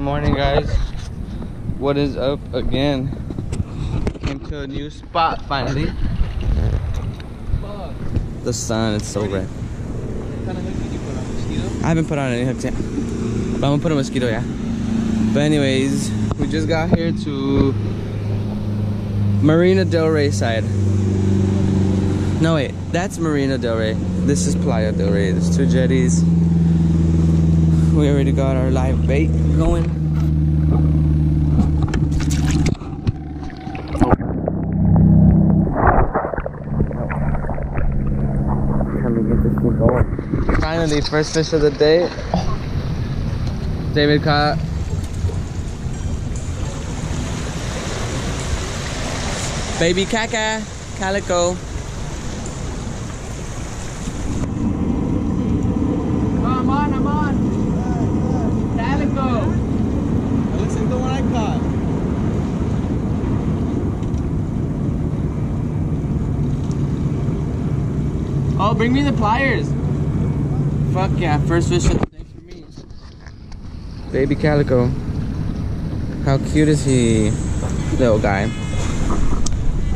Good morning, guys. What is up again? Came to a new spot finally. The sun is so red. I haven't put on any hooks yet. But I'm gonna put a mosquito, yeah. But anyways, we just got here to Marina Del Rey side. No wait, that's Marina Del Rey. This is Playa Del Rey. There's two jetties. We already got our live bait going. Finally, first fish of the day. David caught baby caca calico. I'm on, I'm on. Calico. That looks like the one I caught. Oh, bring me the pliers. Fuck yeah, first fish of the day for me. Baby calico. How cute is he? Little guy.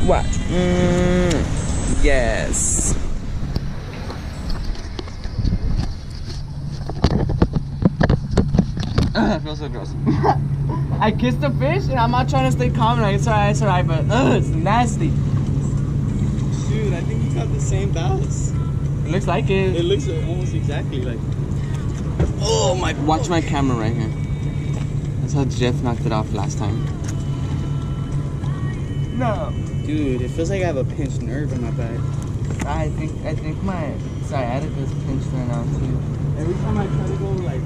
What? Mm, yes. I feel so gross. I kissed the fish and I'm not trying to stay calm. Like, it's alright, it's alright, but ugh, it's nasty. Dude, I think you got the same bass. It looks like it. It looks almost exactly like. Oh my! Watch my camera right here. That's how Jeff knocked it off last time. No. Dude, it feels like I have a pinched nerve in my back. I think I think my sciatica is pinched right now too. Every time I try to go like,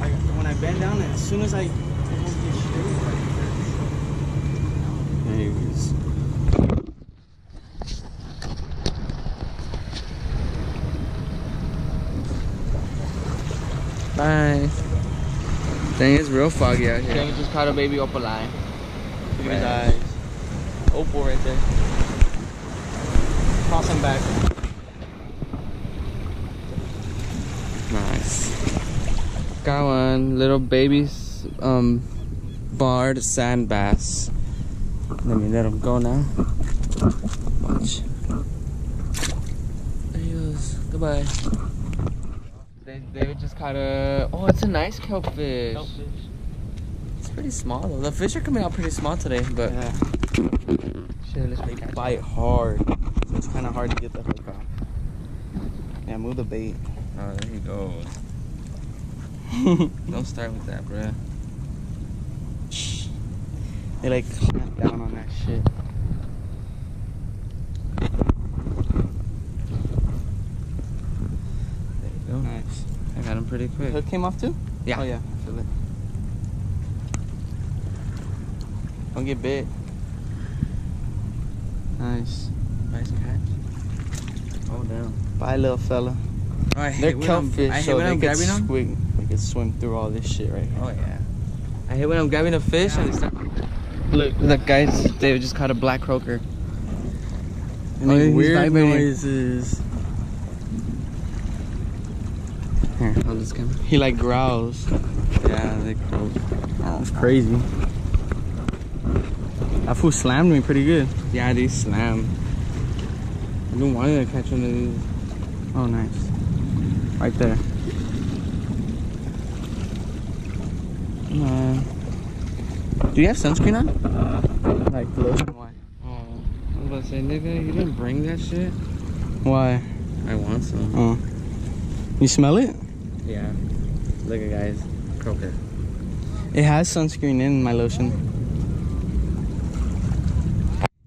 I, when I bend down, as soon as I almost get straight, like, it hurts. Anyways. Bye. Dang, it's real foggy out here. David just caught a baby opaleye. Look at his eyes. Opal right there. Toss him back. Nice. Got one little baby um barred sand bass. Let me let him go now. Watch. There he goes. Goodbye. David just caught a. Oh, it's a nice kelpfish. It's pretty small though. The fish are coming out pretty small today, but Yeah. Shit, let's they make it. bite hard. So it's kind of hard to get the hook off. Yeah, move the bait. Oh, there he goes. Don't start with that, bruh. They like clamp down on that shit. There you go. Nice. I got him pretty The quick. hook came off too? Yeah. Oh yeah, I feel it. Don't get bit. Nice. Nice catch. Oh, damn. Bye, little fella. Oh, I They're hate when I'm- kelpfish, I hate so when they I'm could, grabbing them. swim, they could swim through all this shit right here. Oh, yeah. I hate when I'm grabbing a fish and they start. Look, Look, guys, they just caught a black croaker. and Oh, weird noises. Here, Hold this camera. he like growls. Yeah, they croak. That's crazy. That fool slammed me pretty good. Yeah, they slam. I've been wanting to catch one of these. Oh, nice. Right there. Come on. Do you have sunscreen on? Like lotion? Why? Oh, I was about to say, nigga, you didn't bring that shit? Why? I want some. Oh. You smell it? Yeah. Look at guys. Croaker. It has sunscreen in my lotion.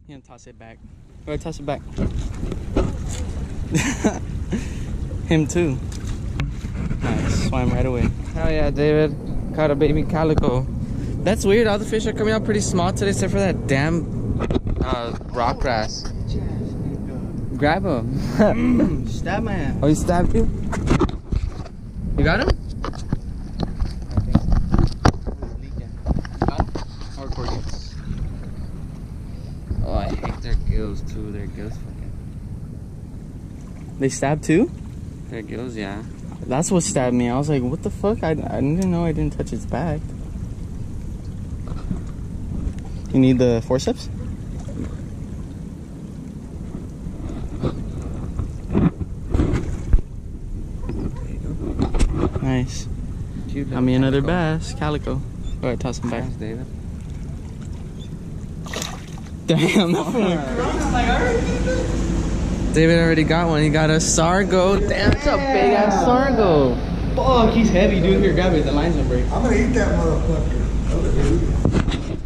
You gonna toss it back. Go ahead, toss it back. Him too. Nice. Swam right away. Hell yeah, David. Caught a baby calico. That's weird. All the fish are coming out pretty small today, except for that damn uh, rock grass. Grab him. Stab my ass. oh, he stabbed you? You got him? Oh, I hate their gills too. Their gills fucking. They stab too? Their gills, yeah. That's what stabbed me. I was like, what the fuck? I, I didn't know I didn't touch its back. You need the forceps? Nice. Cute Got me another bass, calico. Go ahead, toss him back. Thanks, David. Damn, that one. David already got one. He got a Sargo. Damn, it's a big ass Sargo. Fuck, he's heavy, dude. Here, grab it. The line's gonna break. I'm gonna eat that motherfucker.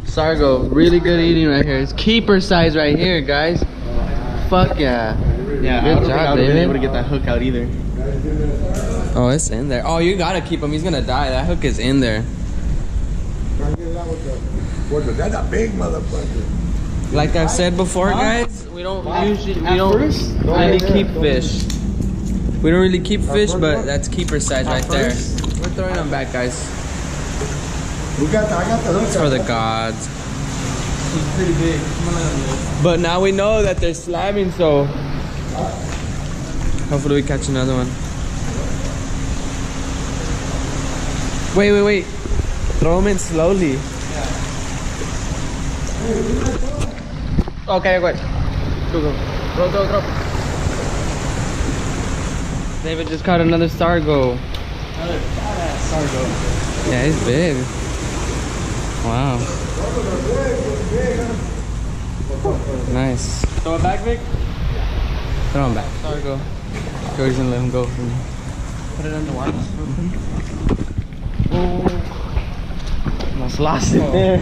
Sargo, really good eating right here. It's keeper size right here, guys. Fuck yeah. Yeah, Good I don't think job, I would have been David. able to get that hook out either. Oh, it's in there. Oh, you gotta keep him. He's gonna die. That hook is in there. Try and get it out with the, with the, that's a big motherfucker. Like I've said before, guys, we don't usually we don't really keep fish. We don't really keep fish, but that's keeper size right there. We're throwing them back, guys. We got the, I got the hook. It's for the gods. He's pretty big. But now we know that they're slamming, so uh, hopefully we catch another one. Wait, wait, wait. Throw them in slowly. Okay, wait. Go, go. Throw, throw, throw. David just caught another Sargo. Another badass Sargo. Yeah, he's big. Wow. Nice. Throw it back, Vic. Throw him back. Sargo. Jordi's gonna let him go for me. Put it under water. Almost lost it there.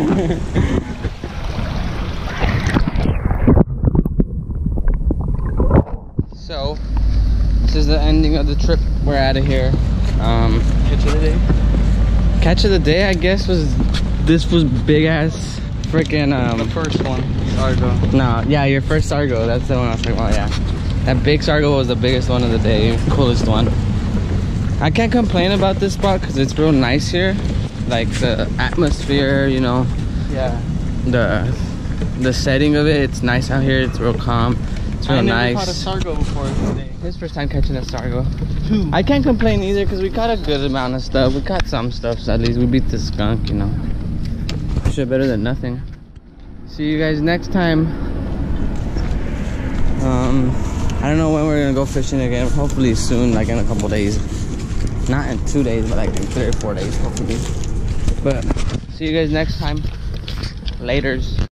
so, this is the ending of the trip. We're out of here. Um, Catch of the day. catch of the day, I guess, was this was big ass freaking The um. first one. Sargo. No, yeah, your first Sargo. That's the one I was talking about. Yeah, that big Sargo was the biggest one of the day, coolest one. I can't complain about this spot because it's real nice here. Like the atmosphere, you know, Yeah. the the setting of it. It's nice out here. It's real calm. It's real I never nice. caught a Sargo before today. His first time catching a Sargo. Two. I can't complain either because we caught a good amount of stuff. We caught some stuff, so at least we beat the skunk, you know. Shit better than nothing. See you guys next time. Um, I don't know when we're gonna go fishing again. Hopefully soon, like in a couple days. Not in two days, but like in three or four days, hopefully. But see you guys next time. Laters.